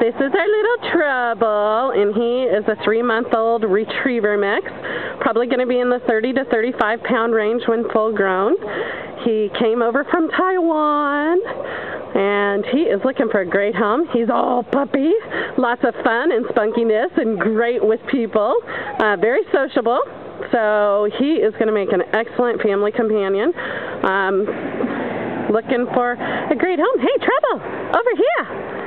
This is our little trouble, and he is a three-month-old retriever mix. Probably going to be in the 30 to 35 pound range when full grown. He came over from Taiwan, and he is looking for a great home. He's all puppy, lots of fun and spunkiness, and great with people. Uh, very sociable. So he is going to make an excellent family companion. Um, looking for a great home. Hey, Trouble, over here.